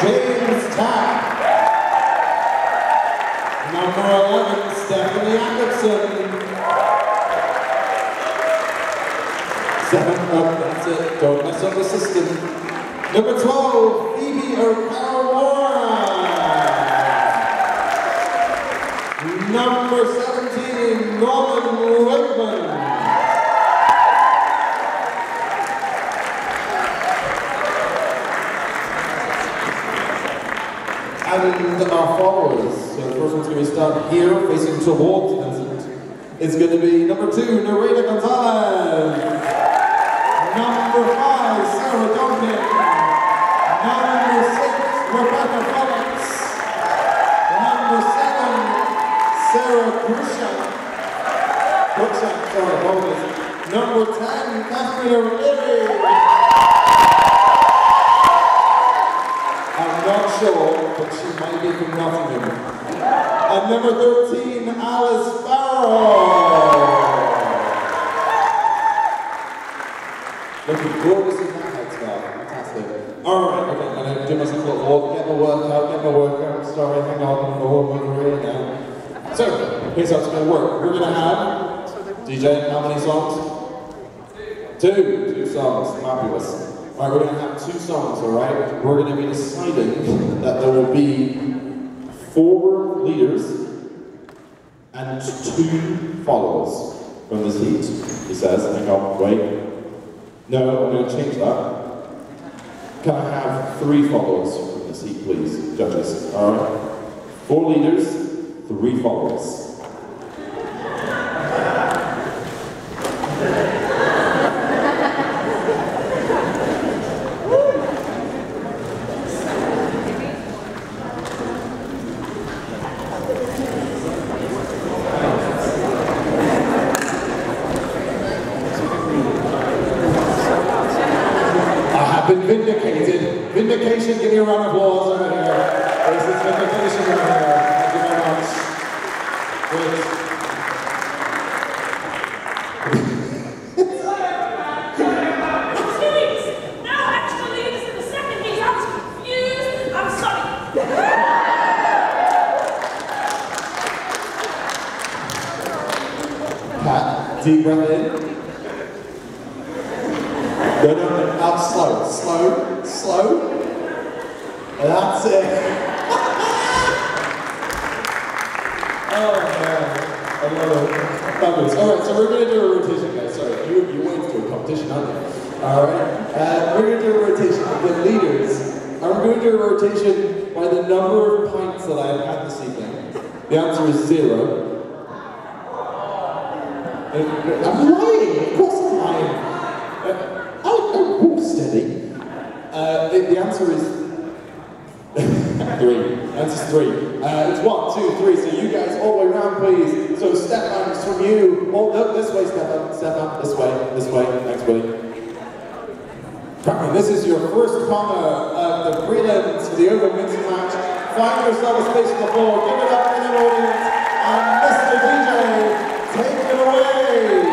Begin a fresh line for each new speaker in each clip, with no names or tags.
James Tapp. Number 11, Stephanie Atkinson. Seven up, that's it. Don't mess up the system. Number 12, Phoebe O'Carroll. Number 17, Norman Wakeman. And our followers. So the first one's going to be start here, facing towards Vincent. It's going to be number two, Narita Gonzalez. Number five, Sarah Duncan. Number six, Rebecca Phillips. Number seven, Sarah Cruikshank. Cruikshank, sorry. Number ten, Catherine O'Leary. I'm not sure, but she might be from Nottingham. And number 13, Alice Farrell. Looking gorgeous in that headscarf. Fantastic. Alright, okay, I'm gonna do myself a little walk, get my workout, get my workout. Sorry, hang on, I'm over here now. So, here's how it's gonna work. We're gonna have DJ, how many songs? Two. Two songs. Fabulous. Alright, we're gonna have two songs, alright? We're gonna be deciding that there will be four leaders and two followers from this heat. He says, hang on, wait. No, I'm going to change that. Can I have three followers from this heat, please, judges? All right. Four leaders, three followers. I have been vindicated. Vindication, give me a round of applause over here. This is vindication over here. Thank you very much. Good.
No, actually, this is the second piece. I was confused. I'm sorry.
Pat, deep breath in. No, no, no, now slow, slow, slow. That's it. oh man, I love it. Fabulous. All right, so we're going to do a rotation, guys. Sorry, you, you went to a competition, aren't you? All right, uh, we're going to do a rotation of the leaders. And going to do a rotation by the number of pints that I've had this evening. The answer is zero. I'm lying, of course I'm lying. Uh, I'll, I'll walk steady. Uh, the, the answer is three. Answer's three. Uh, it's one, two, three. So you guys all the way around, please. So Stefan, it's from you. Oh, no, this way, step up, step Stefan, this way, this way. Buddy. Right, this is your first corner of the prelims for the Open Mixed match. Find yourself a space on the floor. Give it up in the audience. And Mr. DJ, take it away.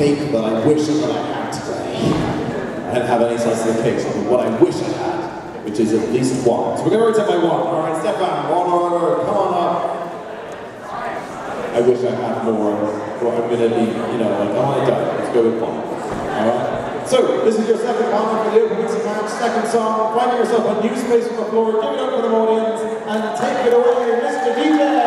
Cake that I wish that I had today. I didn't have any slices of cake, so what I wish I had, which is at least one. So we're to rotate by one. Alright, Stefan, one order, come on up. I wish I had more, or I'm gonna be, you know, like, oh my god, let's go with one. Alright? So, this is your second round for the opening match, second song, finding yourself a new space on the floor, give it up for the audience, and take it away, Mr. DJ!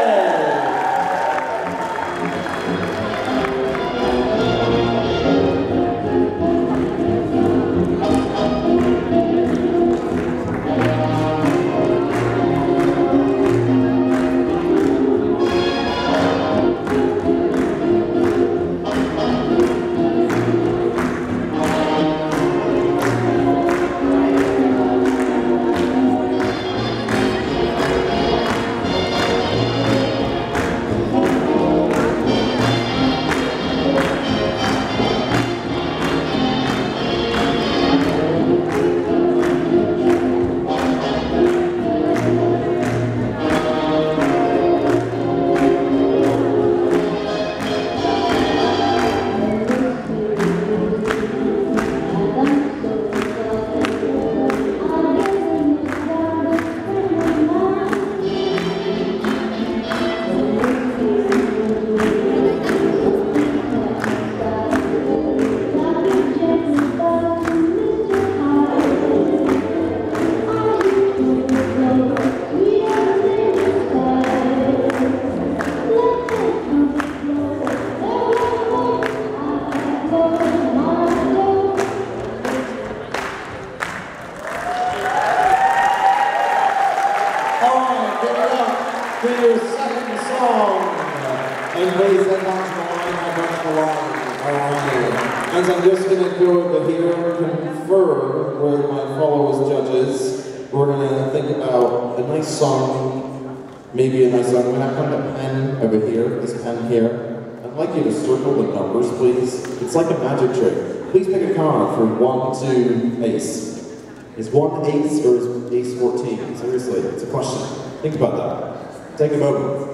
We're gonna think about a nice song, maybe a nice song. When gonna put a pen over here, this pen here. I'd like you to circle the numbers, please. It's like a magic trick. Please pick a card from one to ace. Is one ace or is ace 14? Seriously, it's a question. Think about that. Take a moment.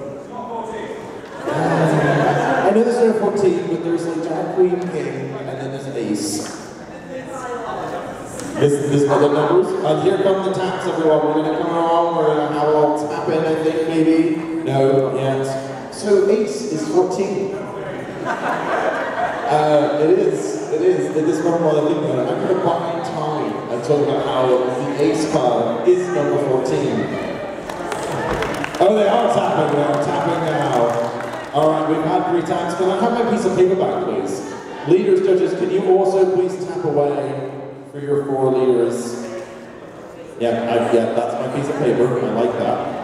I know there's no 14, but there's like Jack, Queen, King, and then there's ace. This, this are numbers. And here come the taps, everyone. We're going to come around. We're going to have a little tap in, I think, maybe. No, yet. So ace is 14. Uh, it is. It is. It is one more thing. I'm going to buy time and talk about how the ace card is number 14. Oh, they are tapping. now, tapping now. All right, we've had three taps. Can I have my piece of paper back, please? Leaders, judges, can you also please tap away for your four leaders? Yeah, I, yeah, that's my piece of paper. I like that.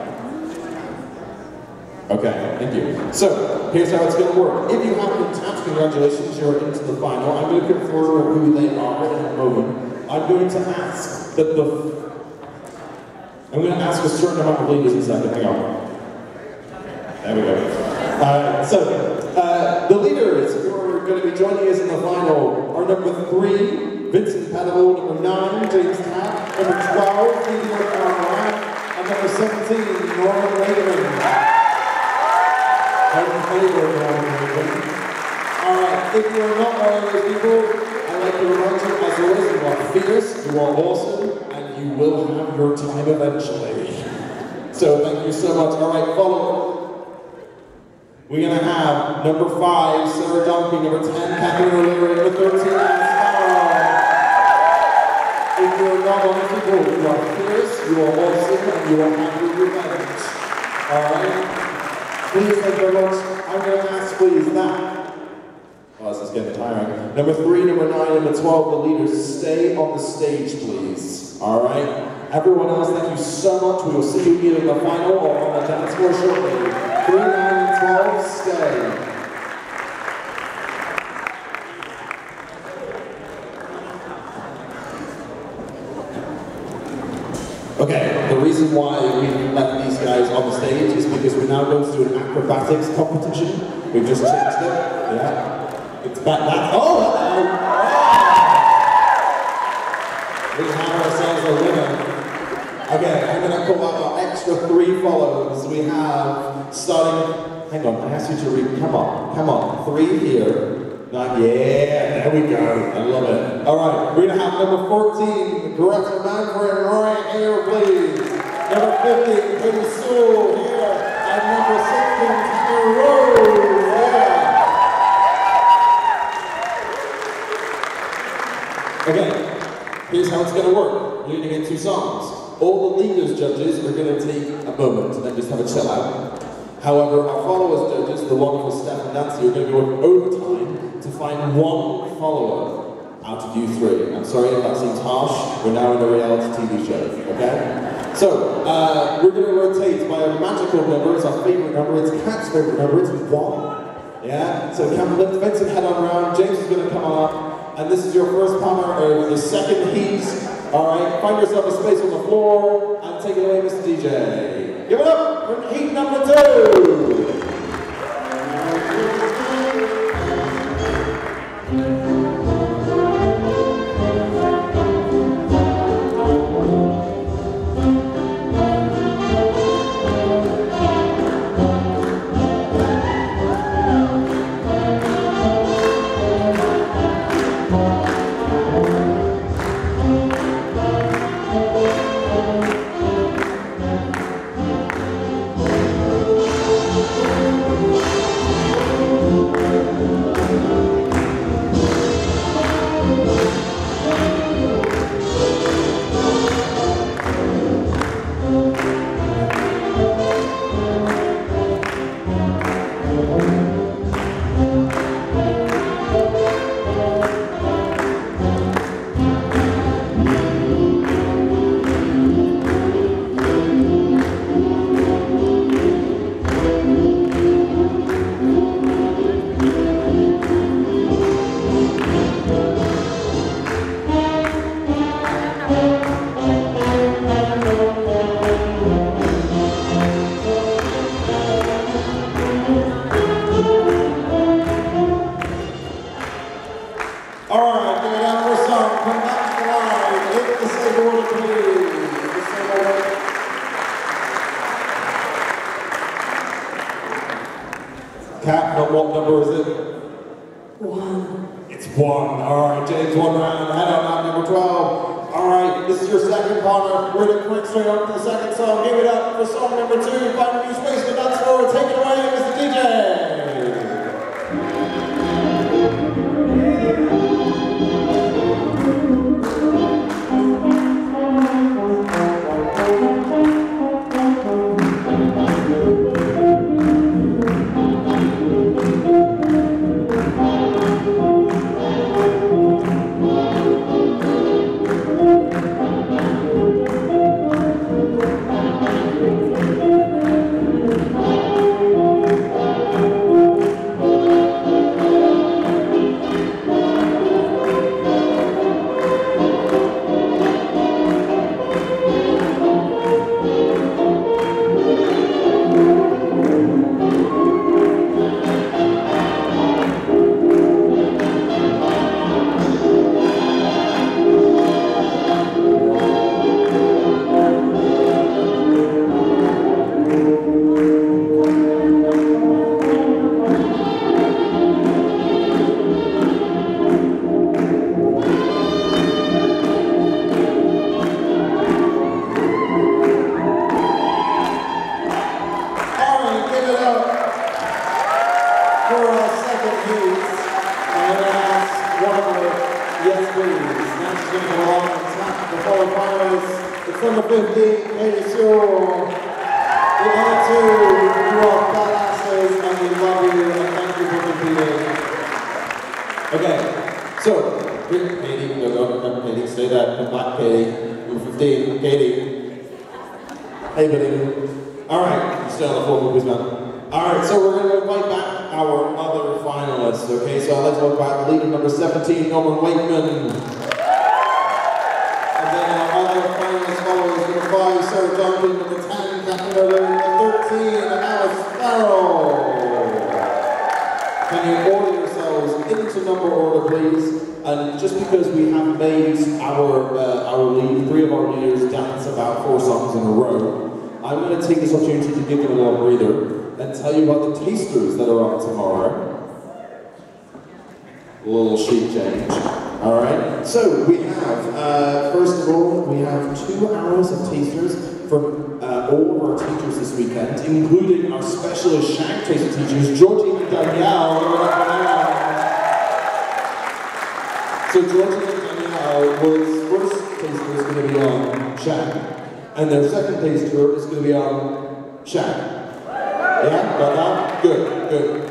Okay, thank you. So, here's how it's going to work. If you have been tapped, congratulations, you're into the final. I'm going to confirm who they are in a moment. I'm going to ask that the... I'm going to ask a certain amount of leaders in a second. Hang on. There we go. Uh, so, uh, the leaders who are going to be joining us in the final are number three, Vincent Pettival, number nine, James Tapp, number 12, Theodore Caroline, and number 17, Norman Laderman. Alright, if you are not one of those people, I'd like to remind you, as always, you are fierce, you are awesome, and you will have your time eventually. So thank you so much. Alright, follow. We're gonna have number five, Sarah Duncan, number 10, Catherine O'Leary, number 13, Anna Sparrow. If you are not of those people, you are fierce, you are awesome, and you will have your revenge. Alright? Please, thank you very. I'm going to ask, please, that. Oh, this is getting tiring. Number three, number nine, number 12, the leaders, stay on the stage, please. All right? Everyone else, thank you so much. We will see you either in the final or on the dance floor shortly. Three, nine, and 12, stay. Okay, the reason why we left these guys on the stage is because we're now going to do an acrobatics competition. We've just changed it. Yeah. It's back. That's, oh. We have ourselves a winner. Okay, I'm gonna call out our extra three followers. We have starting. Hang on, I asked you to read. Come on, come on. Three here. Not yeah, there we go. I love it. All right, we're gonna have number 14, Greta Manfred, right here, please. Number 15, Katie Sewell here, and number 16, Tyler Rose. Yeah. Okay, here's how it's gonna work. You're gonna get two songs. All the leaders judges are gonna take a moment and then just have a chill out. However, our followers judges, the wonderful Steph and Nancy, are going to be working overtime to find one follower out of you three. I'm sorry if that seems harsh. We're now in a reality TV show, okay? So, uh, we're going to rotate by a magical number. It's our favorite number. It's Cat's favorite number. It's one. Yeah? So, come lift Vincent head on round. James is going to come on up. And this is your first partner of the second heat. All right, find yourself a space on the floor and take it away, Mr. DJ. Give it up for heat number two. All just because we have made our uh, our lead, three of our leaders dance about four songs in a row, I'm going to take this opportunity to give them a little breather and tell you about the tasters that are on tomorrow. A little sheet change. All right. So we have, uh, first of all, we have two hours of tasters from uh, all of our teachers this weekend, including our specialist shag taster teachers, Georgie and Danielle. So Georgie and Danielle uh, was first taster is going to be on shag, and their second place tour is going to be on shag. Yeah, got that? Good, good.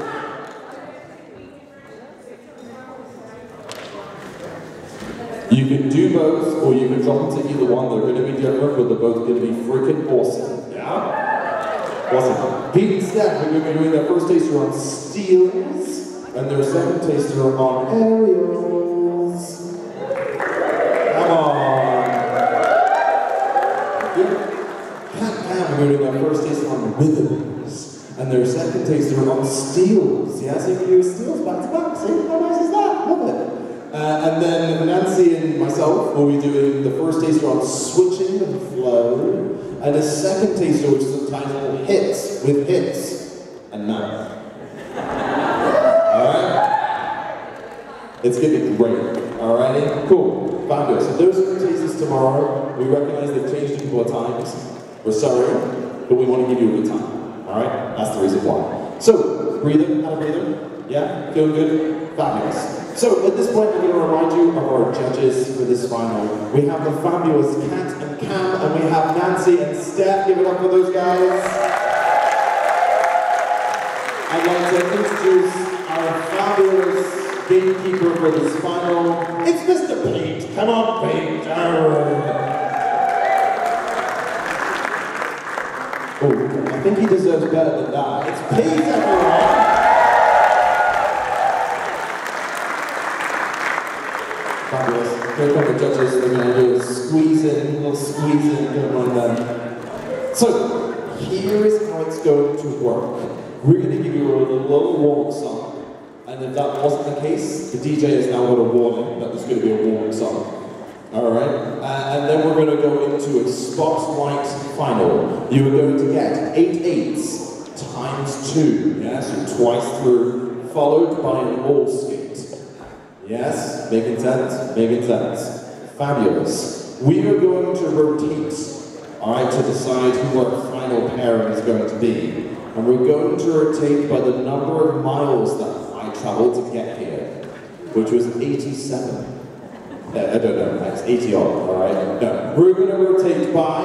You can do both, or you can drop into either one. They're going to be different, but they're both going to be freaking awesome. Yeah? Awesome. Pete and Steph are going to be doing their first taster on steals, and their second taster on aerials. Doing their first taster on rhythms, and their second taster on steals. Yeah, so you can do steals back to back. See, how nice is that? Love it. Uh, and then Nancy and myself will be doing the first taster on switching and flow, and a second taster which is entitled Hits with Hits and Now. Alright? It's gonna be great. Alrighty? Cool. Fabulous. So those are the tasters tomorrow. We recognize they've changed a couple of times. We're sorry, but we want to give you a good time. Alright? That's the reason why. So, breathing, had a breather? Yeah? Feeling good? Fabulous. So at this point, I'm going to remind you of our judges for this final. We have the fabulous Kat and Cam, and we have Nancy and Steph. Give it up for those guys. I'd like to introduce our fabulous gatekeeper for this final. It's Mr. Pete. Come on, Pete. I think he deserves better than that. It's Pete, everyone. Fabulous. Here come the judges. They're going to do a squeeze in, a little squeeze in, don't mind that. So, here is how it's going to work. We're going to give you a little warm song. And if that wasn't the case, the DJ has now got a warning that there's going to be a warm song. Alright? Uh, and then we're going to go into a spotlight final. You are going to get eight eights times two. Yeah, so twice through, followed by an all skate. Yes, making sense, making sense. Fabulous. We are going to rotate, all right, to decide who our final pairing is going to be. And we're going to rotate by the number of miles that I traveled to get here, which was 87. Uh, I don't know, that's 80 odd, all right? No, we're going to rotate by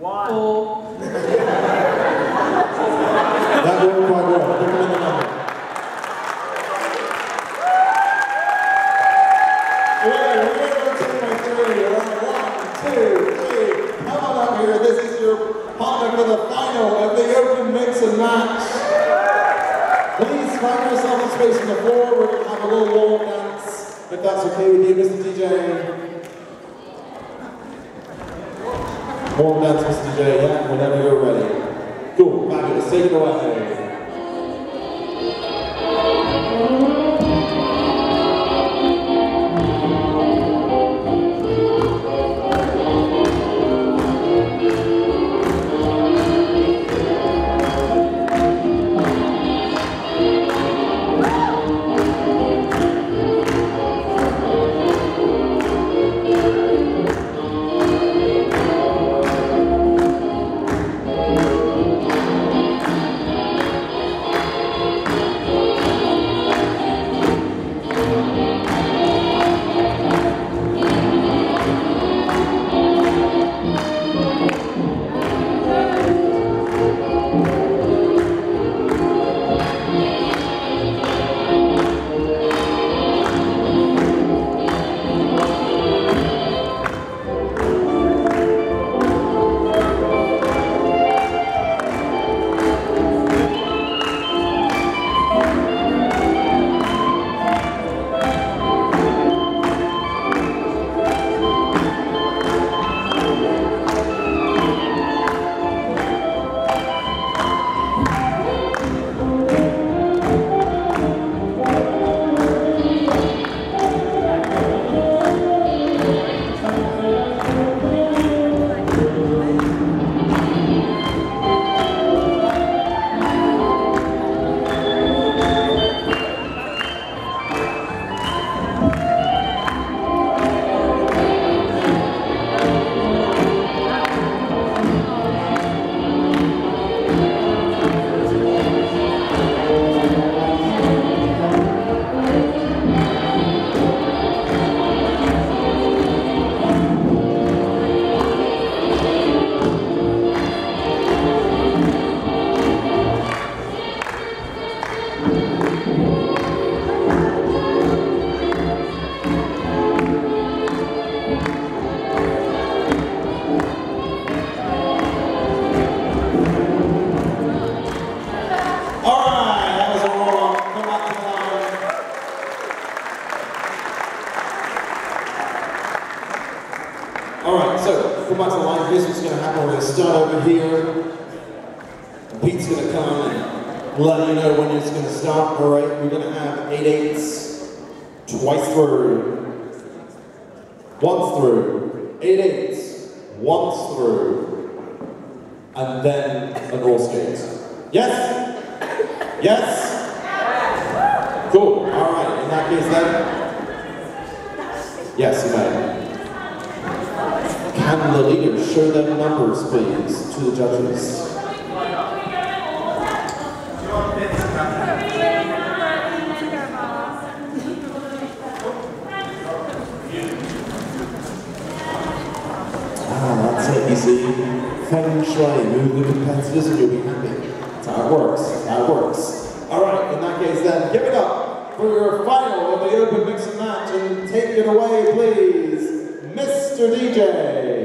One. Four.
Yes, you may. Can the leaders show them numbers, please, to the judges? Ah, that's it. You feng shui, move the competitors, and you'll be happy. That's how it works. It works. All right. In that case, then, give it up for your final of the open mix and match, and take it away, please, Mr. DJ.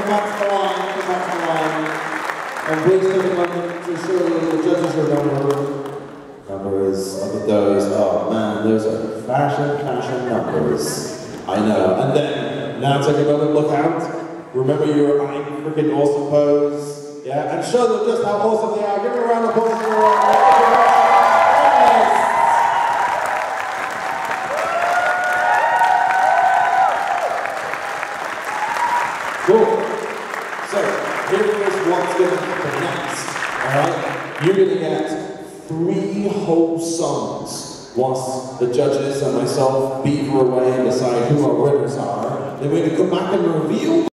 Come back to the line, come to the line. And please a moment to show the judges your number. Numbers, look at those. Oh man, those are fashion, fashion numbers. I know. And then, now take another look out. Remember your I freaking awesome pose. Yeah, and show them just how awesome they are. Give them a round of applause for whilst the judges and myself beaver away and decide who our winners are. Then going to come back and reveal